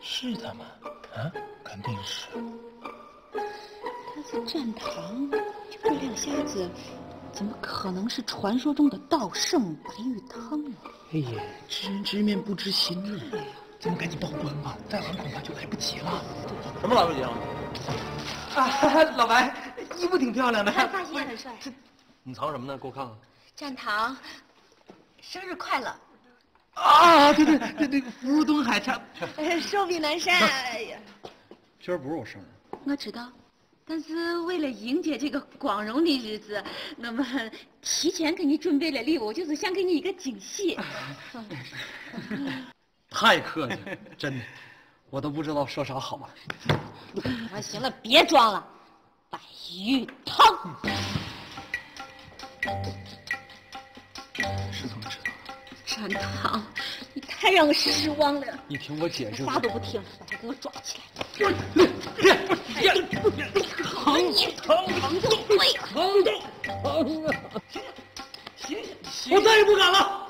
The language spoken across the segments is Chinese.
是他吗？啊，肯定是。他在战堂，就这亮瞎子，怎么可能是传说中的道圣白玉汤呢？哎呀，知人知面不知心啊！咱们赶紧报官吧，再晚恐怕就来不及了。什么来不及了？啊，老白，衣服挺漂亮的。发型也很帅。你藏什么呢？给我看看。战堂，生日快乐！啊，对对对对，福如东海，差寿比南山。哎呀，今儿不是我生日。我知道，但是为了迎接这个光荣的日子，那么提前给你准备了礼物，就是想给你一个惊喜。太客气了，真的，我都不知道说啥好了。啊，行了，别装了，白玉汤。是怎么知道？战堂，你太让我失望了。你听我解释。话都不听，把他给我抓起来。疼疼疼疼疼疼啊！行行，我再也不敢了。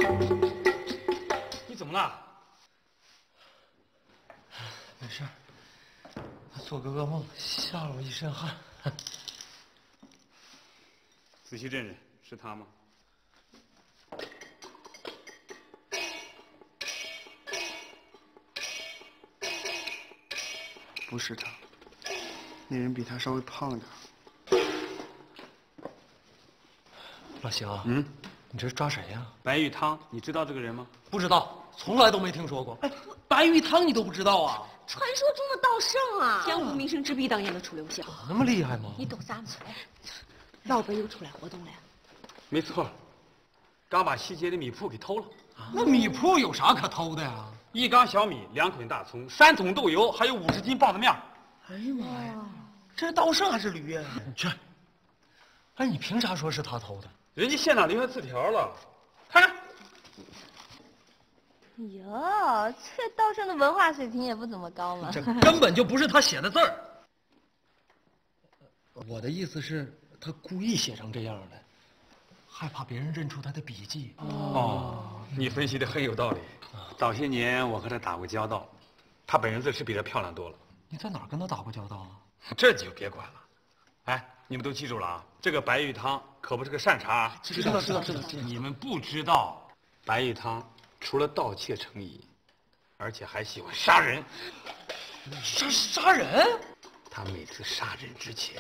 你怎么了？没事，做个噩梦，吓了我一身汗。仔细认认，是他吗？不是他，那人比他稍微胖点。老邢，嗯，你这是抓谁呀？白玉汤，你知道这个人吗？不知道，从来都没听说过。哎，白玉汤你都不知道啊？传说中的道圣啊，江湖名声之比当年的楚留香。那么厉害吗？你懂啥吗？老白又出来活动了。没错，刚把西街的米铺给偷了。那米铺有啥可偷的呀？一缸小米，两捆大葱，三桶豆油，还有五十斤棒子面。哎呀妈呀，这是道圣还是驴呀？去！哎，你凭啥说是他偷的？人家现场留下字条了，看。哟，这道圣的文化水平也不怎么高嘛。这 根本就不是他写的字儿。我的意思是，他故意写成这样的，害怕别人认出他的笔迹。哦，你分析的很有道理。早些年我和他打过交道，他本人字是比他漂亮多了。你在哪儿跟他打过交道啊？这就别管了。哎，你们都记住了啊！这个白玉汤可不是个善茬。知道知道知道。你们不知道，白玉汤除了盗窃成瘾，而且还喜欢杀人。杀杀人？他每次杀人之前，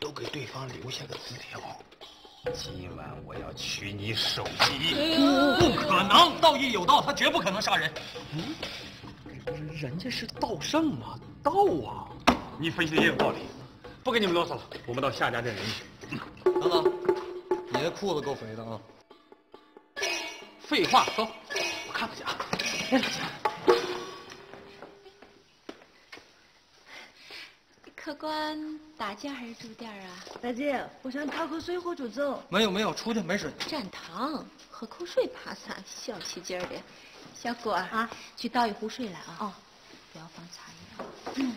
都给对方留下个字条。今晚我要取你首级！不可能，道义有道，他绝不可能杀人。嗯，人家是道圣啊，道啊！你分析的也有道理，不跟你们啰嗦了，我们到夏家镇人去。等等，你那裤子够肥的啊！废话，走，我看看去啊。客官打尖还是住店啊？大姐，我想讨口水喝就走。没有没有，出去没水。站堂，喝口水怕啥？小气劲儿的。小郭啊，去倒一壶水来啊。哦，不要放茶叶。嗯。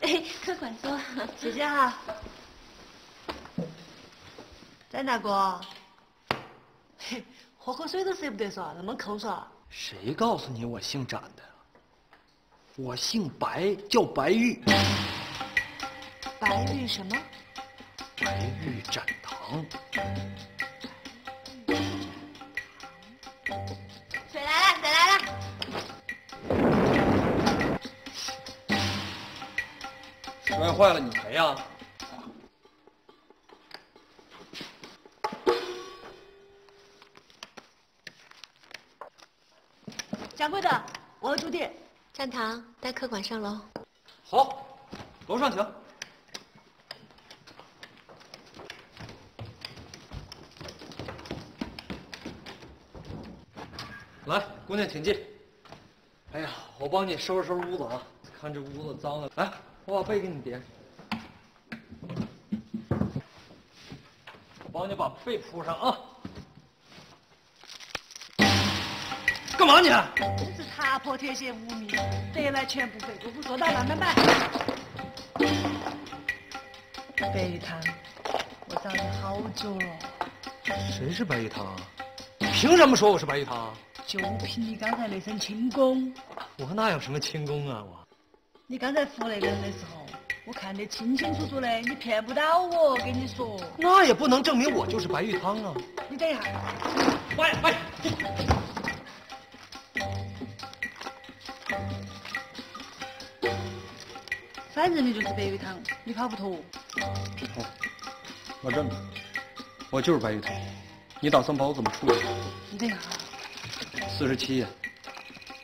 哎，客官坐。谢谢哈。张大哥，嘿，喝口水都舍不得说，那么抠嗦。谁告诉你我姓展的？我姓白，叫白玉。白玉什么？白玉展堂。水来了，水来了。摔坏了你赔呀？掌柜的，我要住店。站堂，带客管上楼。好，楼上请。来，姑娘，请进。哎呀，我帮你收拾收拾屋子啊，看这屋子脏的。来，我把被给你叠。我帮你把被铺上啊。干嘛你？真是踏破铁鞋无觅，得来全不费工夫，说到慢慢摆。白玉汤，我找你好久了。谁是白玉汤啊？凭什么说我是白玉汤啊？就凭你刚才那身轻功，我哪有什么轻功啊？我，你刚才扶那个人的时候，我看得清清楚楚的，你骗不到我，跟你说。那也不能证明我就是白玉汤啊！你等一下，喂喂，反正你就是白玉堂，你跑不脱。我认了，我就是白玉堂。你打算把我怎么处理？你等一下，四十七，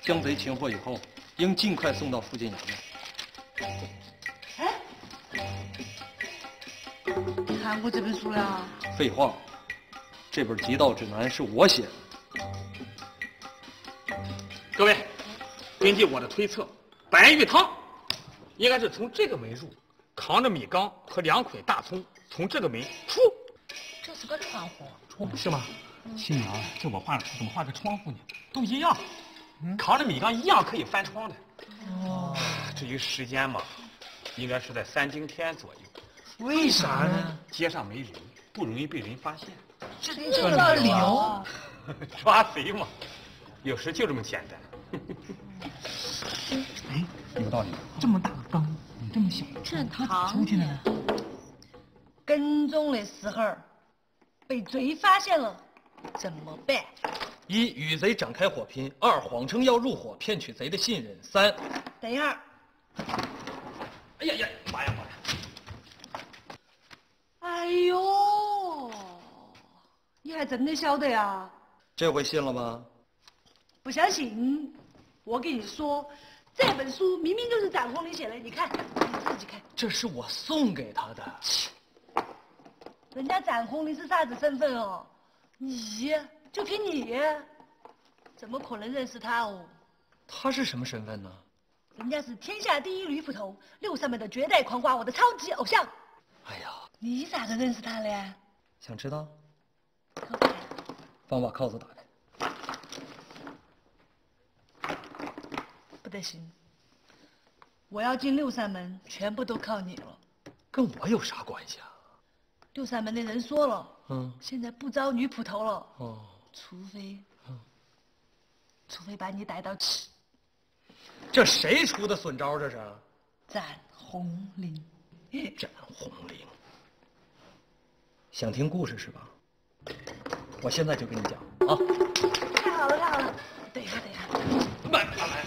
将贼擒获以后，应尽快送到附近衙门。你看过这本书了？废话，这本极道指南是我写的。各位，根据我的推测，白玉汤应该是从这个门入，扛着米缸和两捆大葱从这个门出。这是个窗户。是吗？新娘，这我画的怎么画个窗户呢？都一样，扛着米缸一样可以翻窗的。哦，至于时间嘛，应该是在三更天左右。为啥呢？街上没人，不容易被人发现。这这道理由。抓贼嘛，有时就这么简单。哎，有道理。这么大个缸，你这么小，这他糖出去了呢？跟踪的时候被贼发现了，怎么办？一与贼展开火拼，二谎称要入伙骗取贼的信任，三等一下，哎呀呀，妈呀妈呀！哎呦，你还真的晓得呀？这回信了吗？不相信？我跟你说，这本书明明就是展红林写的，你看，你自己看，这是我送给他的。人家展红林是啥子身份哦？你就凭你，怎么可能认识他哦？他是什么身份呢？人家是天下第一女捕头，六扇门的绝代狂花，我的超级偶像。哎呀，你咋个认识他嘞？想知道？帮我把铐子打开。不得行，我要进六扇门，全部都靠你了。跟我有啥关系啊？六扇门的人说了，嗯，现在不招女捕头了，哦，除非，除非把你逮到吃。这谁出的损招？这是？展红绫，展红绫。想听故事是吧？我现在就跟你讲啊。太好了，太好了！等一下，等一下，慢慢来。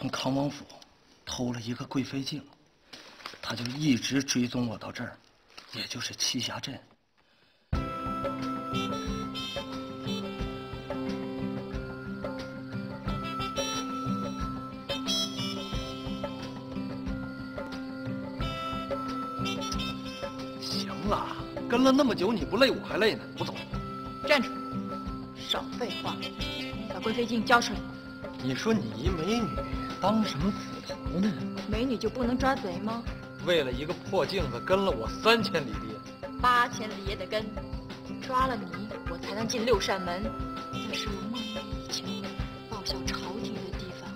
从康王府偷了一个贵妃镜，他就一直追踪我到这儿，也就是栖霞镇。行了，跟了那么久，你不累我还累呢。我走。站住！少废话，把贵妃镜交出来。你说你一美女当什么捕头呢？美女就不能抓贼吗？为了一个破镜子跟了我三千里地，八千里也得跟。抓了你，我才能进六扇门。那是我梦寐以求、报效朝廷的地方。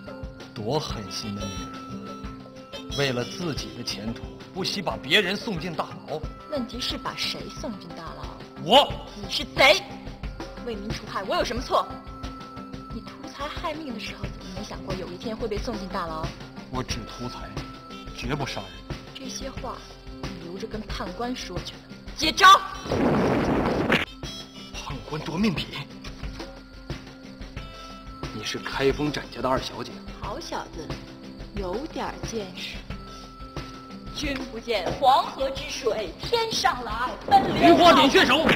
多狠心的女人！为了自己的前途，不惜把别人送进大牢。问题是把谁送进大牢？我你是贼，为民除害，我有什么错？你害命的时候，怎么没想过有一天会被送进大牢？我只图财，绝不杀人。这些话你留着跟判官说去了。接招！判官夺命笔，你是开封展家的二小姐。好小子，有点见识。君不见黄河之水天上来，奔流。菊花点穴手。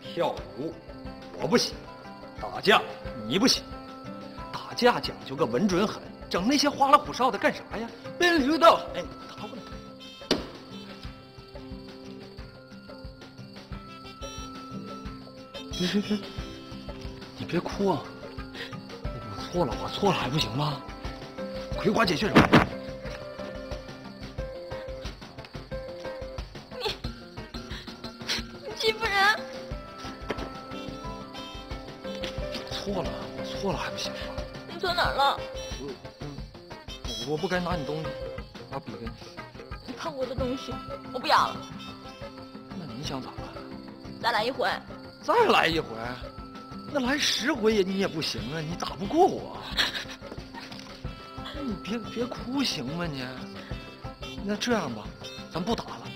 跳舞我不行，打架你不行。打架讲究个稳准狠，整那些花里胡哨的干啥呀？奔流到海，打过来。别别别，你别哭啊！我错了，我错了还不行吗？葵花解穴手。了？我，我不该拿你东西，拿笔给你。你看我的东西，我不要了。那你想咋办？再来一回。再来一回？那来十回也你也不行啊，你打不过我。那你别别哭行吗你？那这样吧，咱不打了，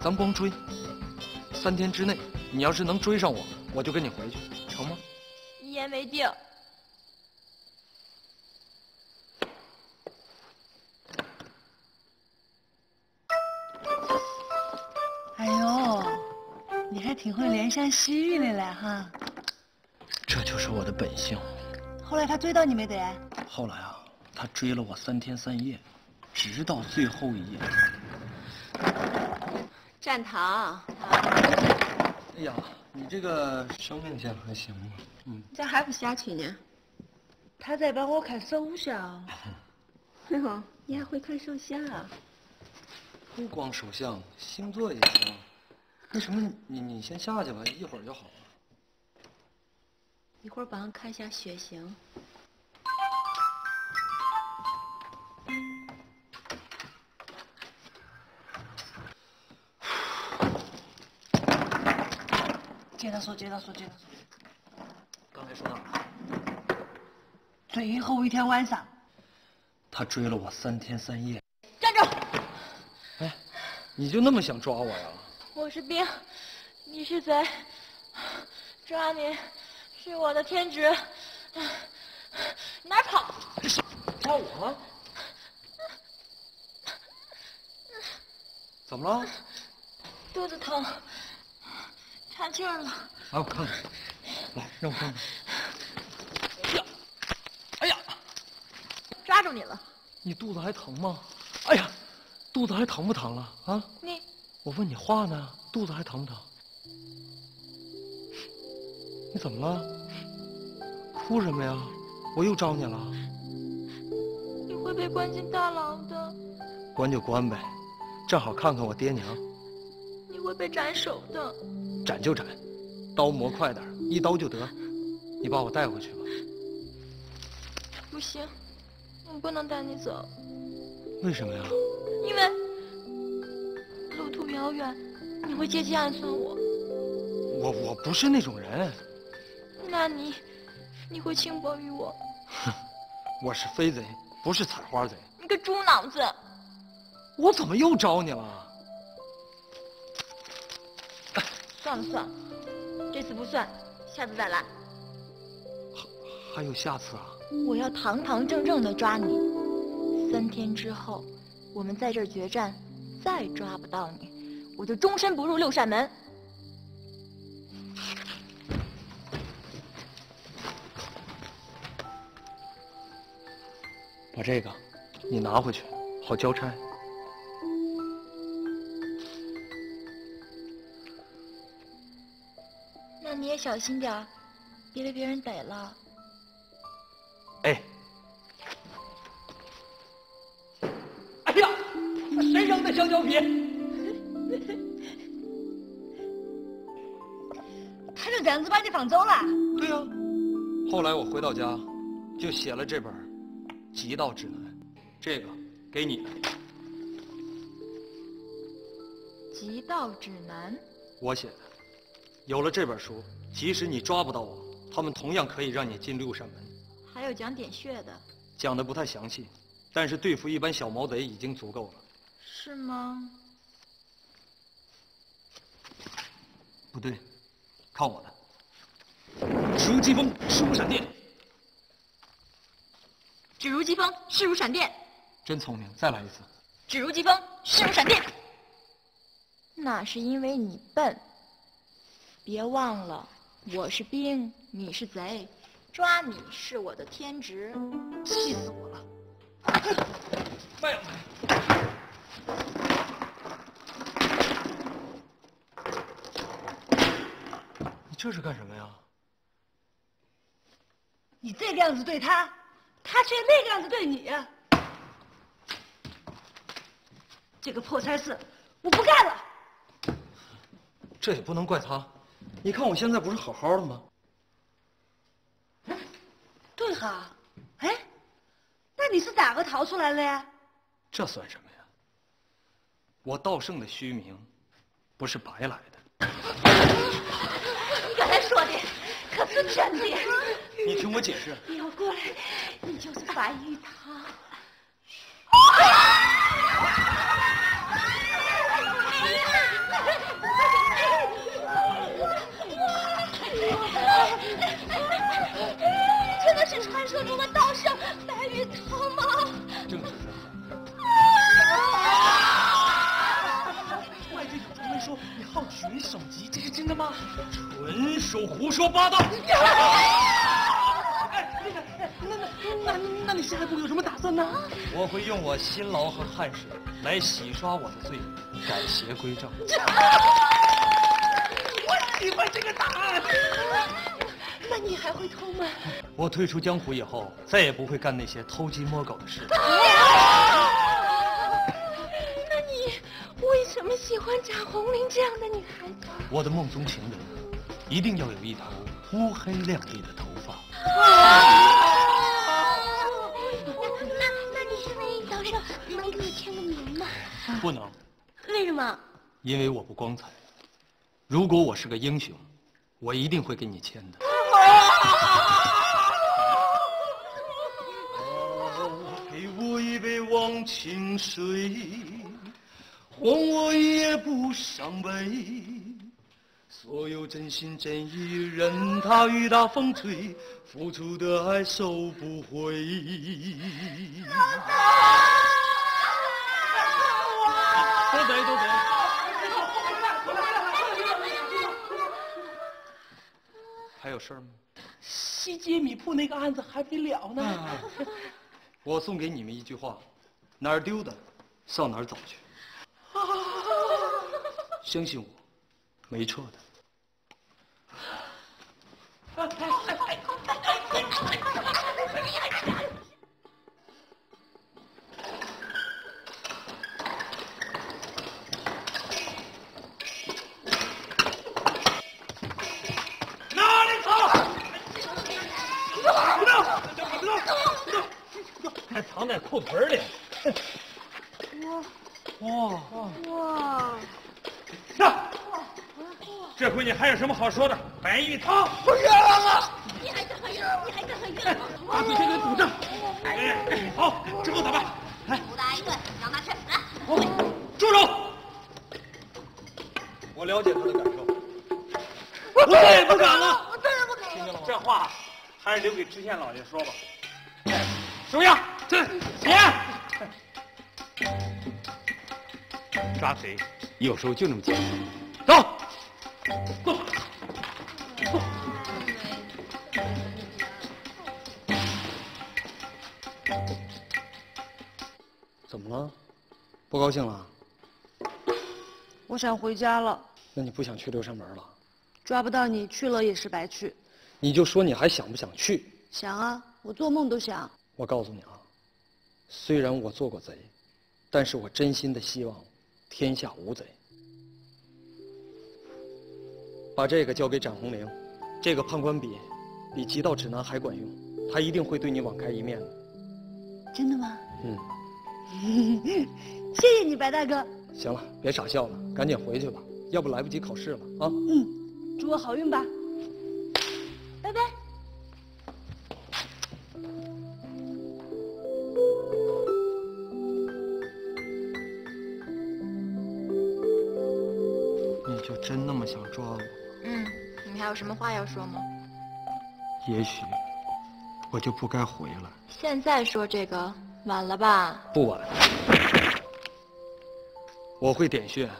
咱光追。三天之内，你要是能追上我，我就跟你回去，成吗？一言为定。你会怜香惜玉的嘞哈。这就是我的本性。后来他追到你没得？后来啊，他追了我三天三夜，直到最后一夜。站堂。哎呀，你这个生命线还行吗？嗯。咋还不下去呢。他在帮我看手相。哎呦，你还会看手相啊？不光手相，星座也行。那什么，你你先下去吧，一会儿就好了。一会儿帮我看一下血型。接着说，接着说，接着说。刚才说哪了？最后一天晚上，他追了我三天三夜。站住！哎，你就那么想抓我呀？我是兵，你是贼，抓你是我的天职。哪跑？抓我？怎么了？肚子疼，岔气儿了。来，我看看。来，让我看看。哎呀，哎呀，抓住你了。你肚子还疼吗？哎呀，肚子还疼不疼了啊？你，我问你话呢，肚子还疼不疼？你怎么了？哭什么呀？我又招你了？你会被关进大牢的。关就关呗，正好看看我爹娘。你会被斩首的。斩就斩，刀磨快点，一刀就得。你把我带回去吧。不行，我不能带你走。为什么呀？因为遥远，你会借机暗算我。我我不是那种人。那你，你会轻薄于我。哼，我是飞贼，不是采花贼。你个猪脑子！我怎么又招你了？算了算了，这次不算，下次再来。还还有下次啊？我要堂堂正正的抓你。三天之后，我们在这儿决战，再抓不到你，我就终身不入六扇门。把这个，你拿回去，好交差。那你也小心点儿，别被别人逮了。哎。哎呀，谁扔的香蕉皮？他就这样子把你放走了？对呀。后来我回到家，就写了这本《极道指南》，这个给你。《极道指南》，我写的。有了这本书，即使你抓不到我，他们同样可以让你进六扇门。还有讲点穴的。讲的不太详细，但是对付一般小毛贼已经足够了。是吗？不对，看我的。直如疾风，势如闪电。指如疾风，势如闪电。真聪明，再来一次。指如疾风，势如闪电。那是因为你笨。别忘了，我是兵，你是贼，抓你是我的天职。气死我了！慢点。你这是干什么呀？你这个样子对他，他却那个样子对你。这个破差事，我不干了。这也不能怪他，你看我现在不是好好的吗？对哈，哎，那你是咋个逃出来的呀？这算什么呀？我道圣的虚名，不是白来的。你刚才说的可是真的？你听我解释。你要过来，你就是白玉堂。真的是传说中的道圣白玉堂吗？正是。胡说八道。哎，那，那那那那你下一步有什么打算呢？我会用我辛劳和汗水来洗刷我的罪，改邪归正。我喜欢这个答案。那你还会偷吗？我退出江湖以后，再也不会干那些偷鸡摸狗的事。那你为什么喜欢展红绫这样的女孩子？我的梦中情人一定要有一头乌黑亮丽的头发。那那你身为道圣能给我签个名吗？不能，为什么？因为我不光彩。如果我是个英雄，我一定会给你签的。给我一杯忘情水，换我一夜不伤悲。所有真心真意，任它雨打风吹，付出的爱收不回。都得都得。还有事儿吗？西街米铺那个案子还没了呢。我送给你们一句话：哪儿丢的，上哪儿找去。相信我，没错的。哪里藏？还藏在裤腿里。哇，哇，那，这回你还有什么好说的？白玉堂，你还敢很冤？你还敢很冤？把嘴先给堵上。哎，好，之后咋办？来，武大一顿，让他吃。来，住手！我了解他的感受。我再也不敢了。我再也不敢了。这话还是留给知县老爷说吧。收押，这起。抓贼有时候就那么简单。了？不高兴了？我想回家了，那你不想去六扇门了？抓不到你，去了也是白去。你就说你还想不想去？想啊，我做梦都想。我告诉你啊，虽然我做过贼，但是我真心的希望天下无贼。把这个交给展红绫，这个判官笔比极道指南还管用，他一定会对你网开一面的。真的吗？嗯，谢谢你，白大哥。行了，别傻笑了，赶紧回去吧，要不来不及考试了啊。嗯，祝我好运吧。拜拜。你就真那么想抓我？嗯，你还有什么话要说吗？也许我就不该回来。现在说这个晚了吧？不晚，我会点穴，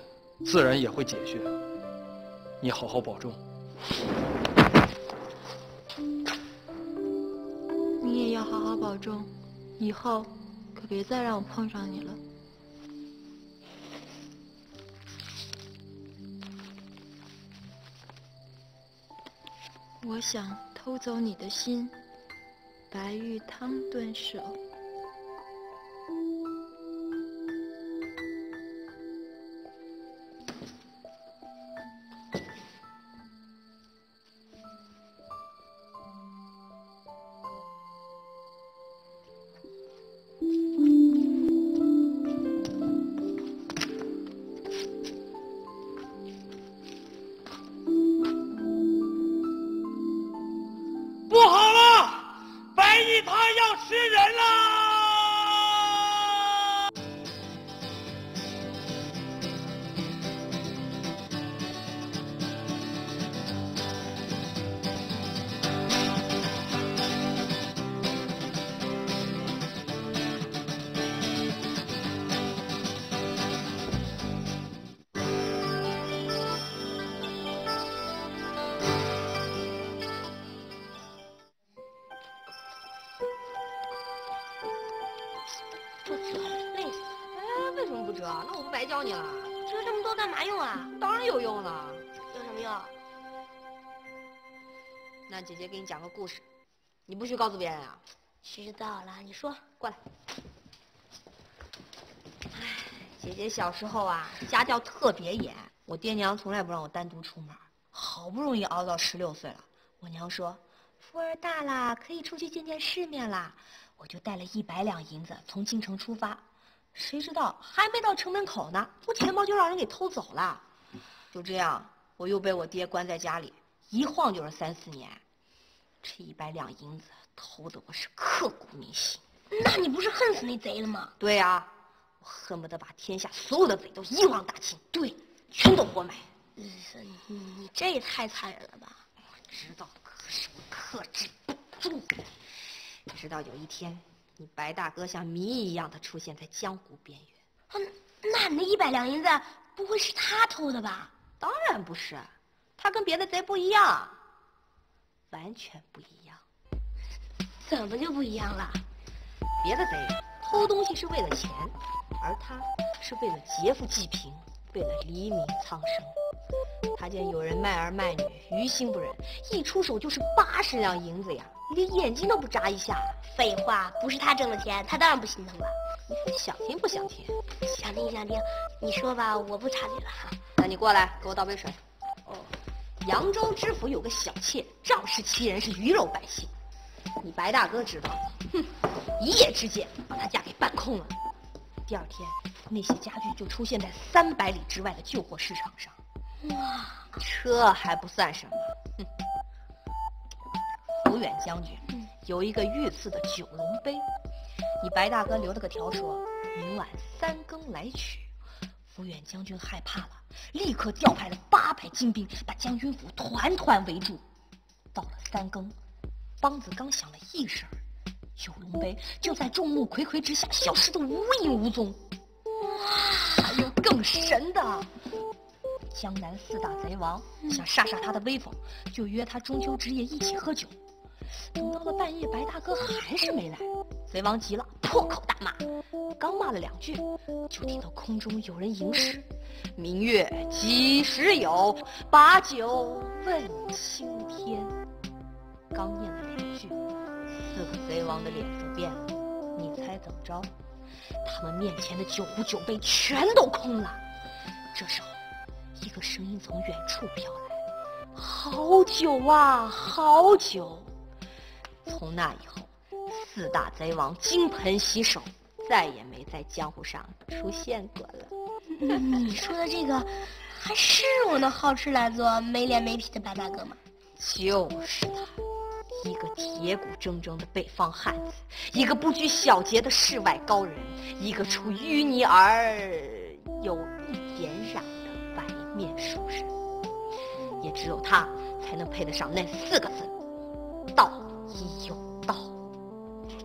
自然也会解穴。你好好保重。你也要好好保重，以后可别再让我碰上你了。我想偷走你的心，白玉汤炖手。为什么不折？那我不白教你了？折这么多干嘛用啊？当然有用了。有什么用？那姐姐给你讲个故事，你不许告诉别人啊！知道了，你说。过来。哎，姐姐小时候啊，家教特别严，我爹娘从来不让我单独出门。好不容易熬到十六岁了，我娘说，福儿大了，可以出去见见世面啦。我就带了一百两银子从京城出发，谁知道还没到城门口呢，我钱包就让人给偷走了。就这样，我又被我爹关在家里，一晃就是三四年。这一百两银子偷的我是刻骨铭心。那你不是恨死那贼了吗？对呀、我恨不得把天下所有的贼都一网打尽，对，全都活埋。嗯你你这也太残忍了吧！我知道，可是我克制不住。直到有一天，你白大哥像谜一样的出现在江湖边缘。啊，那你那一百两银子不会是他偷的吧？当然不是，他跟别的贼不一样，完全不一样。怎么就不一样了？别的贼偷东西是为了钱，而他是为了劫富济贫，为了黎民苍生。他见有人卖儿卖女，于心不忍，一出手就是八十两银子呀，连眼睛都不眨一下。废话，不是他挣的钱，他当然不心疼了。你想听不想听？想听想听，你说吧，我不插嘴了哈。那你过来给我倒杯水。哦，扬州知府有个小妾，仗势欺人，是鱼肉百姓。你白大哥知道了，哼，一夜之间把他嫁给办空了。第二天，那些家具就出现在三百里之外的旧货市场上。哇，这还不算什么，哼，福远将军有一个御赐的九龙杯，你白大哥留了个条说，明晚三更来取。福远将军害怕了，立刻调派了八百精兵，把将军府团团围住。到了三更，梆子刚响了一声，九龙杯就在众目睽睽之下消失的无影无踪。哇，还有更神的！江南四大贼王想杀杀他的威风，就约他中秋之夜一起喝酒。等到了半夜，白大哥还是没来，贼王急了，破口大骂。刚骂了两句，就听到空中有人吟诗：“明月几时有？把酒问青天。”刚念了两句，四个贼王的脸色变了。你猜怎么着？他们面前的酒壶酒杯全都空了。这时候，一个声音从远处飘来：“好久啊，好久！”从那以后，四大贼王金盆洗手，再也没在江湖上出现过了。你说的这个，还是我那好吃懒做、没脸没皮的白大哥吗？就是他，一个铁骨铮铮的北方汉子，一个不拘小节的世外高人，一个出淤泥而有一点染面熟人。也只有他才能配得上那四个字：道义有道。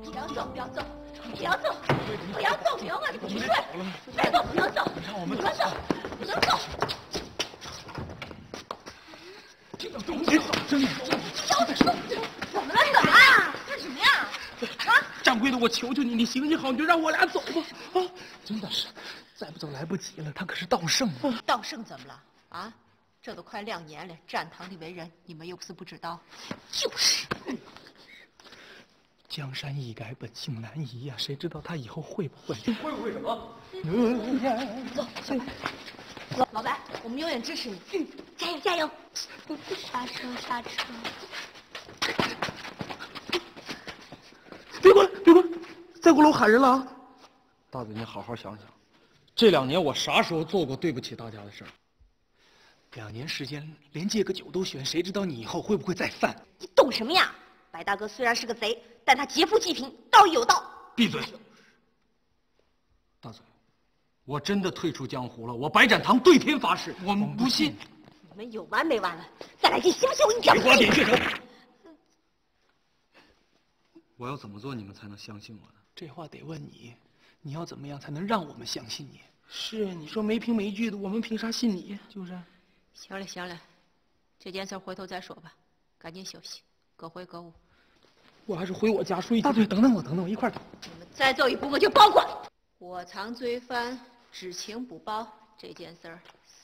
不要走，不要走，不要走，不要走，不要往里不去睡，别走，不要走，让我们不要走，不能走。这个东西真的。怎么了？干嘛呀？干什么呀？啊掌柜的，我求求你，你行行好，你就让我俩走吧。啊，真的是，再不走来不及了。他可是道圣啊。道圣怎么了？啊，这都快两年了，站堂里为人，你们又不是不知道。就是，江山易改，本性难移呀，谁知道他以后会不会？会不会什么？走，走，走，老白，我们永远支持你。嗯，加油加油！刹车刹车！别过来，别过来！再过来我喊人了啊！大嘴，你好好想想，这两年我啥时候做过对不起大家的事儿？两年时间，连借个酒都悬，谁知道你以后会不会再犯？你懂什么呀？白大哥虽然是个贼，但他劫富济贫，道义有道。闭嘴！大嘴，我真的退出江湖了，我白展堂对天发誓，我们不信。你们有完没完了？再来劲信不信？我跟你讲。葵花点穴手。我要怎么做你们才能相信我呢？这话得问你，你要怎么样才能让我们相信你？是你说没凭没据的，我们凭啥信你？就是。行了行了，这件事回头再说吧，赶紧休息，各回各屋。我还是回我家睡去。大队，等等我，等等我，一块等。你们再走一步，我就报官。我藏罪犯，知情不报，这件事儿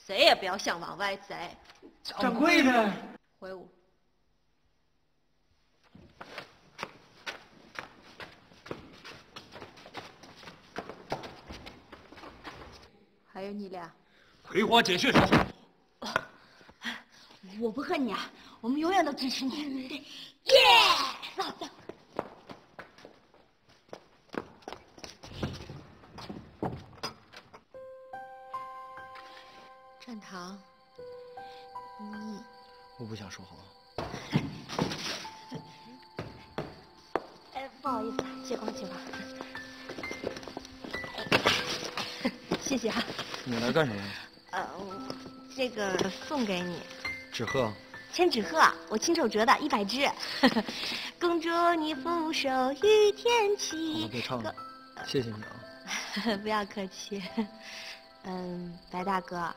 谁也不要想往外栽。掌柜的，回屋。还有你俩，葵花解穴手。我不恨你啊，我们永远都支持你。耶！走走。战堂，你我不想说话。哎，不好意思，借光借光。谢谢啊。你来干什么？呃，这个送给你。纸鹤。千纸鹤，我亲手折的，一百只。恭祝你福寿与天齐。好了，别唱了，谢谢你啊。不要客气。嗯，白大哥，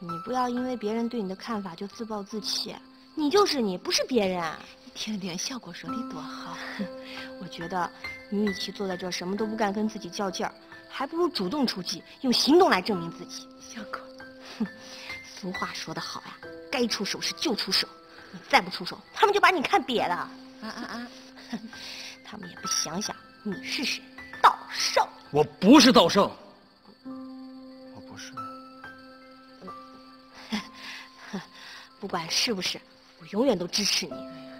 你不要因为别人对你的看法就自暴自弃，你就是你，不是别人。你听听效果说的多好。我觉得你与其坐在这儿什么都不干，跟自己较劲儿。还不如主动出击，用行动来证明自己。小狗，哼，俗话说得好呀，该出手时就出手，你再不出手，他们就把你看瘪了。啊啊啊！他们也不想想你是谁，道圣。我不是道圣，我不是。不管是不是，我永远都支持你。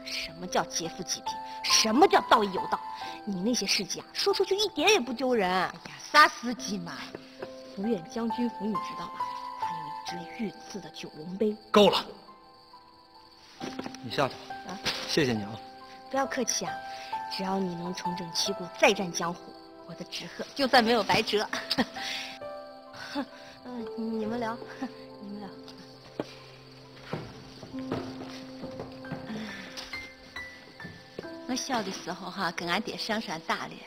什么叫劫富济贫？什么叫道义有道？你那些事迹啊，说出去一点也不丢人。哎呀，啥司机嘛？福远将军府你知道吧？还有一只御赐的九龙杯。够了，你下去吧。啊，谢谢你啊。不要客气啊，只要你能重整旗鼓，再战江湖，我的纸鹤就算没有白折。嗯，你们聊，你们聊。我小的时候哈，跟俺爹上山打猎，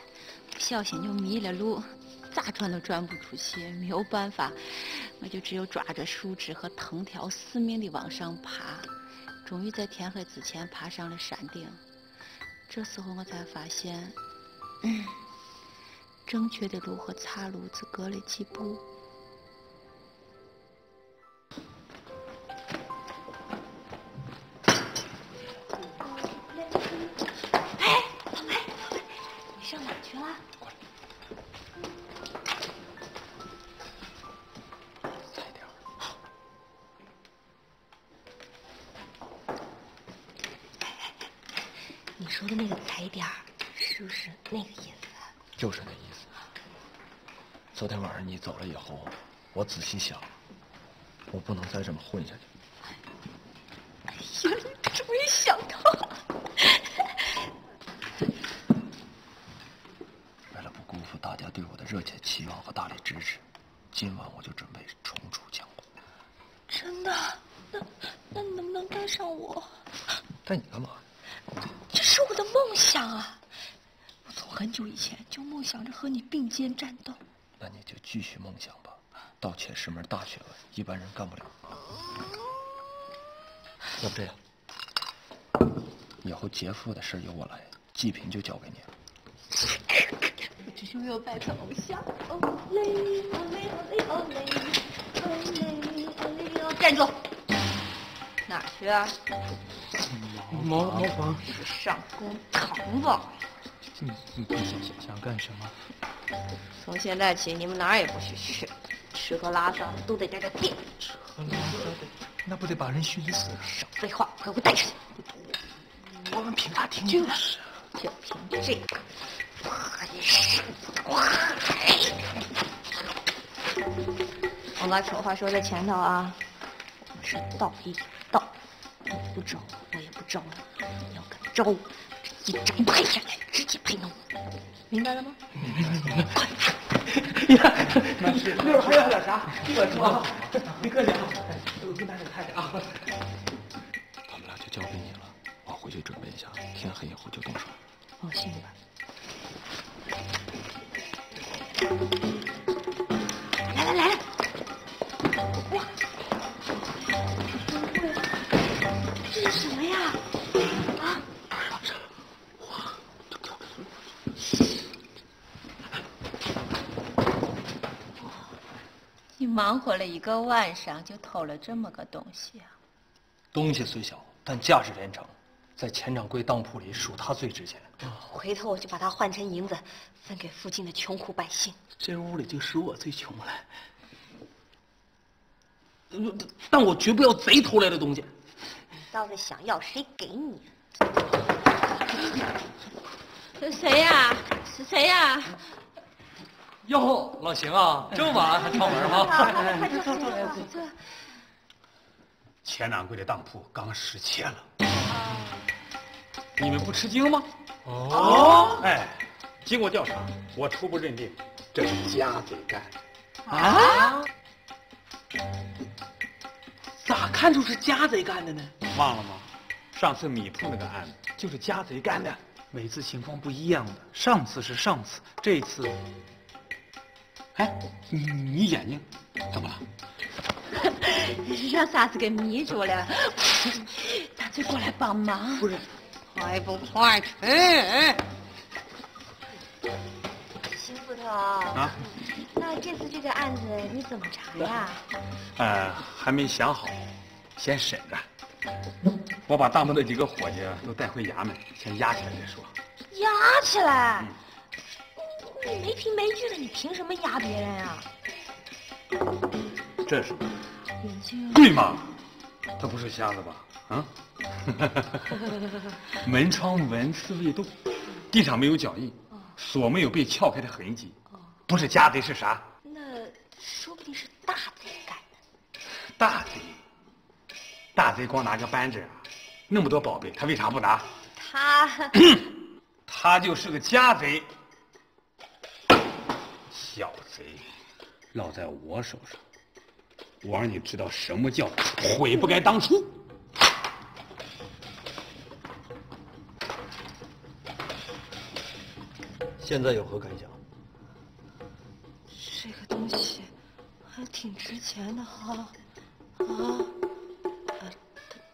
不小心就迷了路，咋转都转不出去，没有办法，我就只有抓着树枝和藤条死命的往上爬，终于在天黑之前爬上了山顶。这时候我才发现，嗯，正确的路和岔路只隔了几步。那个踩点儿，是不是那个意思？就是那意思。昨天晚上你走了以后，我仔细想，我不能再这么混下去。哎呀，你终于想到了！为了不辜负大家对我的热切期望和大力支持，今晚我就准备重出江湖。真的？那那你能不能带上我？带你干嘛？这是我的梦想啊！我从很久以前就梦想着和你并肩战斗。那你就继续梦想吧。盗窃是门大学问，一般人干不了。要不这样，以后劫富的事由我来，济贫就交给你了。我只是没有拜他偶像。哦嘞，哦嘞，哦嘞，哦嘞，哦嘞，哦嘞，哦。站住！哪儿去啊？茅茅房。上公堂吧。你你想想想干什么？从现在起，你们哪儿也不许去，吃喝拉撒都得在这店。吃喝拉撒的，那不得把人熏死？少废话，快给我带出去！我们凭啥听？就是，就凭这个，我把丑话说在前头啊，我们是道义有道，你不招我也不招你，你要敢招我，直接掌拍下来，直接拍脑，明白了吗？呀，那会儿还要点啥？我说啊，别客气啊，我跟大家太太啊。他们俩就交给你了，我回去准备一下，天黑以后活了一个晚上，就偷了这么个东西啊？东西虽小，但价值连城，在钱掌柜当铺里数它最值钱。回头我就把它换成银子，分给附近的穷苦百姓。这屋里就属我最穷了。呃但我绝不要贼偷来的东西。你倒是想要，谁给你？是谁呀？是谁呀？哟，老邢啊，这么晚还敲门吗？快坐，快坐，快坐。钱掌柜的当铺刚失窃了，你们不吃惊吗？哦，哎，经过调查，我初步认定这是家贼干的。啊？咋看出是家贼干的呢？忘了吗？上次米铺那个案子就是家贼干的。每次情况不一样的，上次是上次，这次哎，你你眼睛怎么了？让傻子给迷住了？干脆过来帮忙。不是，快不快去？邢捕头，啊？那这次这个案子你怎么查呀？呃，还没想好，先审着。我把大门的几个伙计都带回衙门，先押起来再说。押起来？你没凭没据的，你凭什么压别人啊？这是眼睛对吗？他不是瞎子吧？啊？门窗纹丝未动，地上没有脚印，锁没有被撬开的痕迹，不是家贼是啥？那说不定是大贼干的。大贼，大贼光拿个扳指啊，那么多宝贝，他为啥不拿？他 他就是个家贼，小贼，落在我手上，我让你知道什么叫悔不该当初。现在有何感想？这个东西还挺值钱的哈。啊？呃，他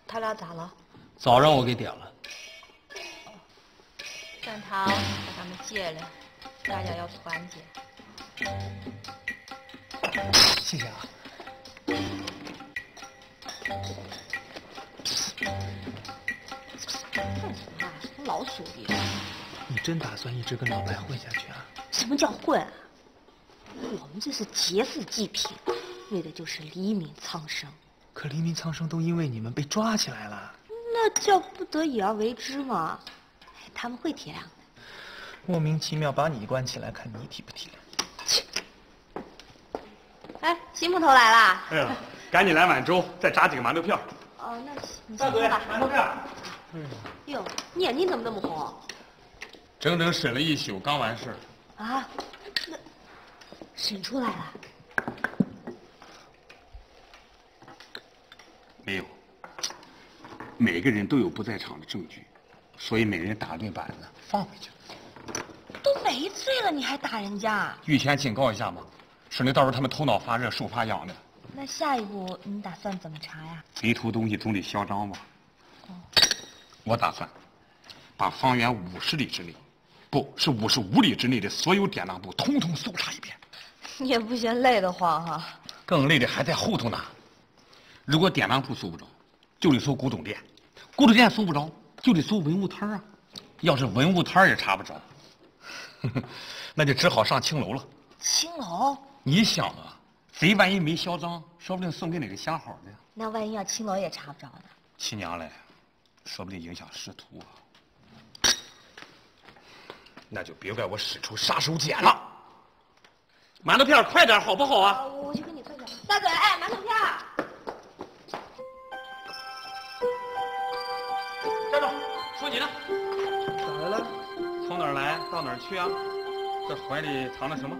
他俩咋了？早让我给点了。蛋挞把他们戒了，大家要团结。谢谢啊。干什么啊？老兄弟，你真打算一直跟老白混下去啊？什么叫混啊？我们这是劫富济贫，为的就是黎民苍生。可黎民苍生都因为你们被抓起来了。那叫不得已而为之嘛。哎他们会体谅的。莫名其妙把你关起来，看你体不体谅？哎，新木头来了！哎呀，赶紧来碗粥，再炸几个馒头片。哦，那行，你先喝吧。馒头片儿。哟，你眼睛怎么那么红？整整审了一宿，刚完事儿。啊？那审出来了？没有，每个人都有不在场的证据，所以每人打顿板子，放回去了。都没罪了，你还打人家？预先警告一下嘛，省得到时候他们头脑发热、手发痒的。那下一步你打算怎么查呀？贼偷东西总得嚣张吧？哦我打算把方圆五十里之内，不是五十五里之内的所有典当铺通通搜查一遍。你也不嫌累得慌哈。更累的还在后头呢。如果典当铺搜不着，就得搜古董店；古董店搜不着，就得搜文物摊儿啊。要是文物摊儿也查不着，那就只好上青楼了。青楼？你想啊，贼万一没销赃，说不定送给哪个相好的呀。那万一要青楼也查不着呢？亲娘嘞，说不定影响仕途啊。那就别怪我使出杀手锏了。馒头片快点好不好啊？我去给你快点。大嘴，哎，馒头片。站住！说你呢。咋的了？从哪儿来到哪儿去啊？这怀里藏了什么？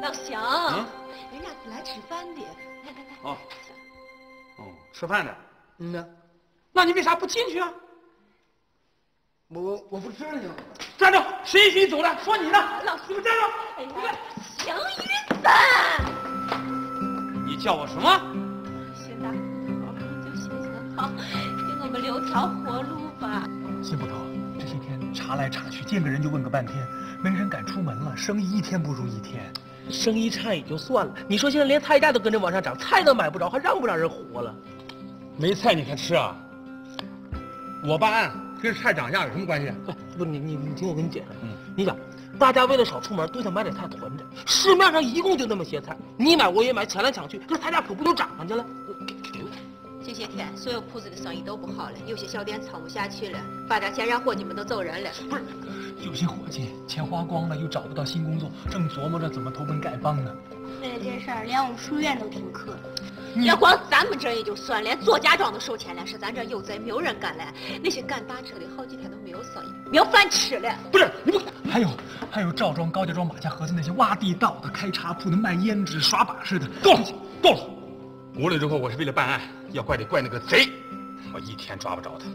老祥，嗯，人家是来吃饭的。来来来。哦。哦，吃饭的。嗯呢。那你为啥不进去啊？我我不吃了你。站住！谁谁走了？说你呢。老你们站住！哎呀，祥云子。你叫我什么？行的，好，就行行好，给我们留条活路吧。辛捕头，这些天查来查去，见个人就问个半天，没人敢出门了，生意一天不如一天。生意差也就算了，你说现在连菜价都跟着往上涨，菜都买不着，还让不让人活了？没菜你还吃啊？我办案跟菜涨价有什么关系？不，你你你听我跟你解释，嗯，你想，大家为了少出门，都想买点菜囤着，市面上一共就那么些菜，你买我也买，抢来抢去，这菜价可不就涨上去了？这些天所有铺子的生意都不好了，有些小店撑不下去了，发点钱让伙计们都走人了。不是，有些伙计钱花光了，又找不到新工作，正琢磨着怎么投奔丐帮呢。为了这事儿，连我们书院都停课了。要光咱们这也就算，连左家庄都收钱了，说咱这有贼，没有人敢来。那些干大车的好几天都没有生意，没有饭吃了。不是，你不还有还有赵庄、高家庄、马家河子那些挖地道的、开茶铺的、卖胭脂、耍把式的，够了，够了！无论如何，我是为了办案，要怪得怪那个贼，我一天抓不着他，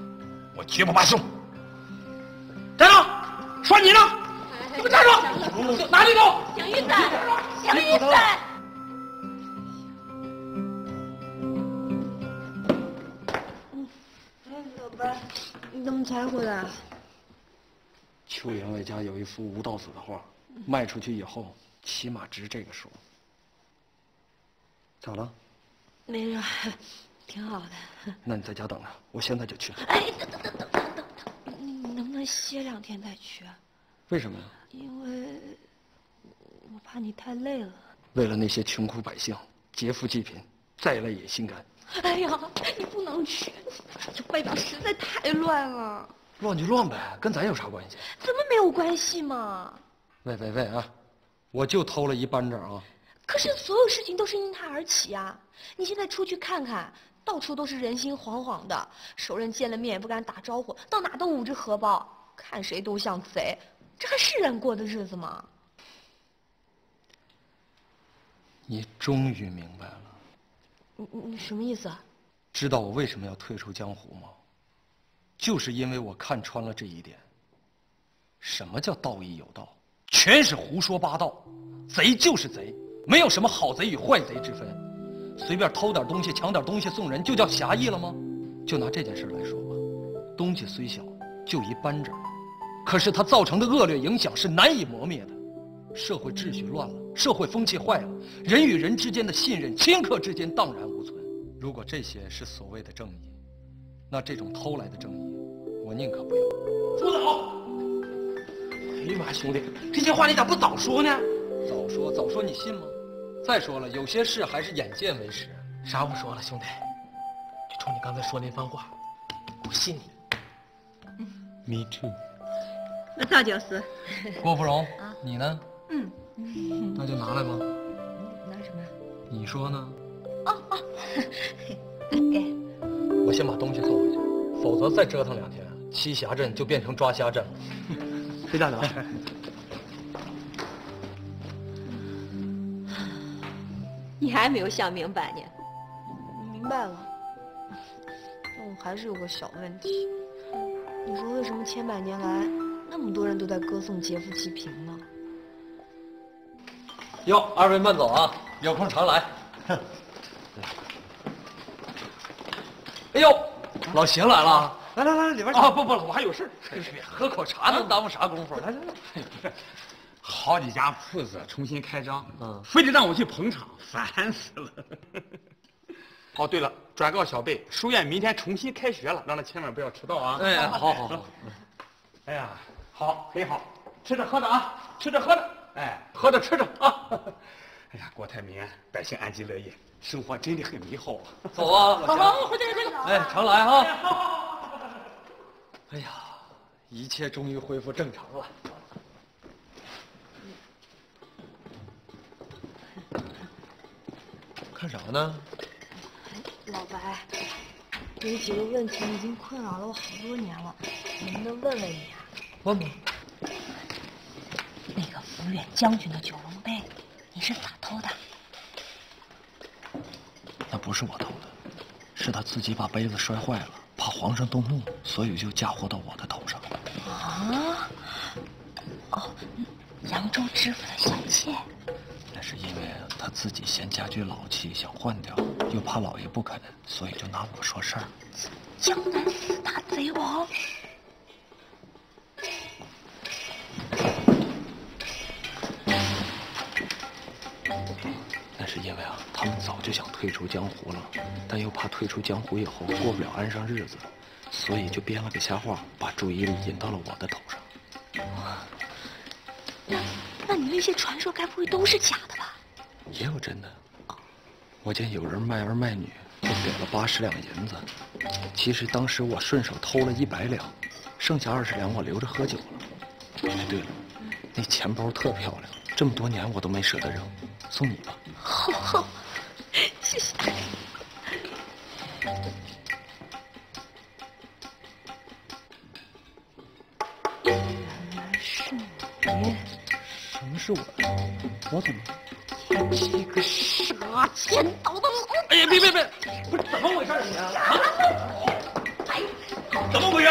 我绝不罢休。站住！说你呢？你们站住！哪里走？祥云三，祥云三。老伴，你怎么才回来？邱员外家有一幅吴道子的画，卖出去以后起码值这个数。咋了？没事，挺好的。那你在家等着，我现在就去。哎，等等等等等等，你你能不能歇两天再去？啊为什么呀？因为我怕你太累了。为了那些穷苦百姓，劫富济贫，再累也心甘。哎呀，你不能去，这外边实在太乱了。乱就乱呗，跟咱有啥关系？怎么没有关系嘛？喂喂喂啊！我就偷了一班长啊！可是所有事情都是因他而起啊！你现在出去看看，到处都是人心惶惶的，熟人见了面也不敢打招呼，到哪都捂着荷包，看谁都像贼，这还是人过的日子吗？你终于明白了。你你什么意思？啊？知道我为什么要退出江湖吗？就是因为我看穿了这一点。什么叫道义有道？全是胡说八道。贼就是贼，没有什么好贼与坏贼之分。随便偷点东西、抢点东西送人，就叫侠义了吗？就拿这件事来说吧，东西虽小，就一扳指，可是它造成的恶劣影响是难以磨灭的。社会秩序乱了，社会风气坏了，人与人之间的信任、顷刻之间荡然无存。如果这些是所谓的正义，那这种偷来的正义，我宁可不要。住手！哎呀妈，兄弟，这些话你咋不早说呢？早说早说，你信吗？再说了，有些事还是眼见为实。啥不说了，兄弟，就冲你刚才说那番话，我信你。嗯，Me too。那早就是。郭芙蓉，你呢？嗯，那就拿来吧。拿什么？你说呢？哦哦，给。我先把东西送回去，否则再折腾两天，栖霞镇就变成抓虾镇了。别打了。你还没有想明白呢。明白了，但我还是有个小问题。你说为什么千百年来那么多人都在歌颂劫富济贫呢？哟，二位慢走啊，有空常来。哎呦，老邢来了，来来来，里边啊，不不了，我还有事喝口茶能耽误啥功夫？来来来，好几家铺子重新开张，嗯，非得让我去捧场，烦死了。哦，对了，转告小贝，书院明天重新开学了，让他千万不要迟到啊。哎，好好好。哎呀，好，很好。吃着喝着啊，吃着喝着，哎，喝着吃着啊。哎呀，国泰民安，百姓安居乐业，生活真的很美好啊。走啊，好好，回去回去。哎，常来哈。好好好。哎呀，一切终于恢复正常了。看啥呢？老白，有几个问题已经困扰了我好多年了，能不能问问你啊？问吧。那个福远将军的九龙杯，你是咋偷的？那不是我偷的，是他自己把杯子摔坏了，怕皇上动怒，所以就嫁祸到我的头上。啊？哦，扬州知府的小妾。那是因为他自己嫌家具老气，想换掉，又怕老爷不肯，所以就拿我说事儿。江南四大贼王。那是因为啊，他们早就想退出江湖了，但又怕退出江湖以后过不了安生日子，所以就编了个瞎话，把注意力引到了我的头上。那，那你那些传说该不会都是假的吧？也有真的。我见有人卖儿卖女，就给了八十两银子。其实当时我顺手偷了一百两，剩下二十两我留着喝酒了。哎，对了，那钱包特漂亮，这么多年我都没舍得扔，送你吧。好，好，谢谢。原来是你。是我？我怎么？这个杀千刀的老……哎呀，别别别！不是怎么回事你啊？啊？哎，怎么回事？